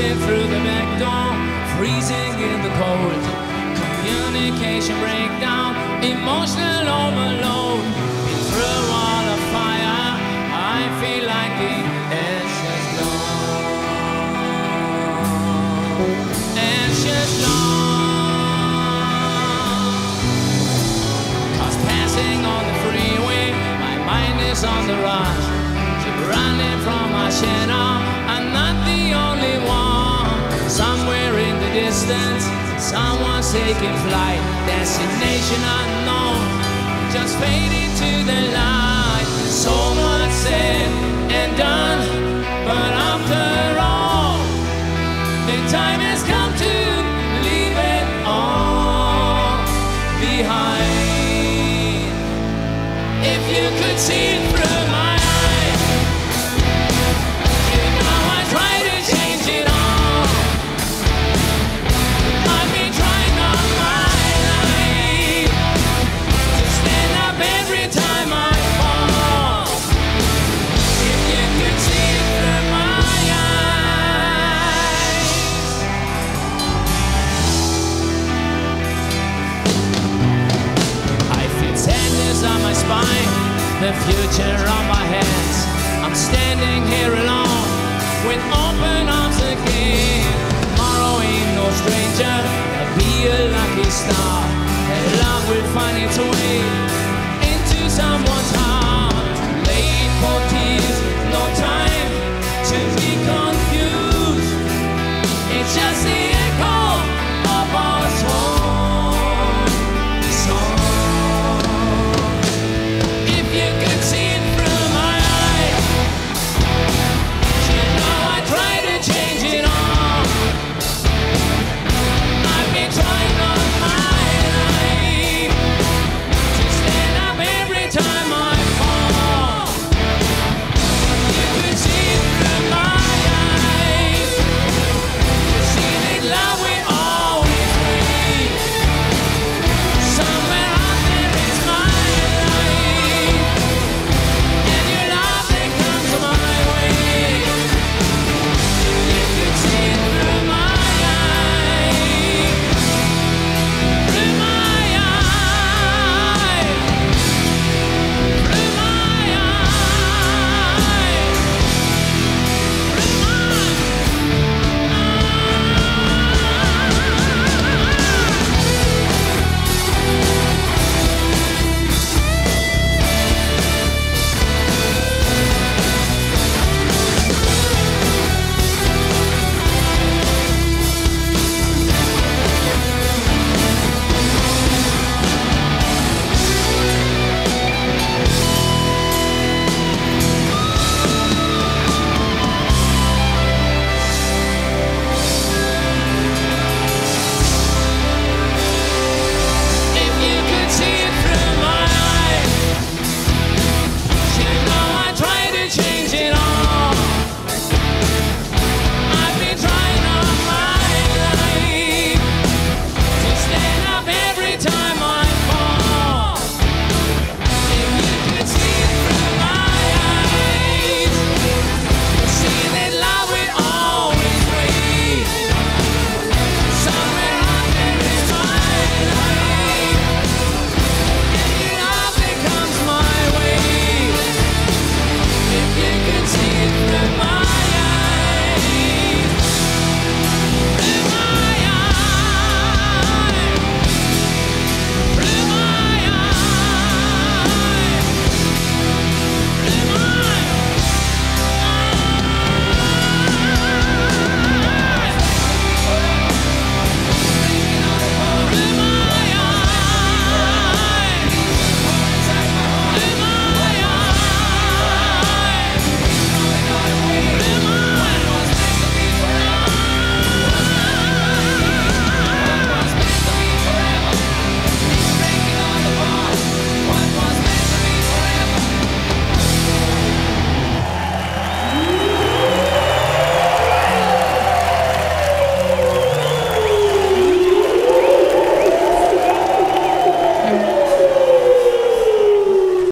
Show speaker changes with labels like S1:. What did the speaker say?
S1: leaving through the back door, freezing in the cold. Communication breakdown, emotional overload. Been through a wall of fire, I feel like the ashes gone. Ashes gone. Cause passing on the freeway, my mind is on the rush. Keep running from my shadow, I'm not the only one. Distance, someone's taking flight. Destination unknown, just fading to the light. So much said and done, but after all, the time has come to leave it all behind. If you could see through the future on my hands. I'm standing here alone with open arms again. Tomorrow ain't no stranger, I'll be a lucky star. And love will find its way into someone's heart.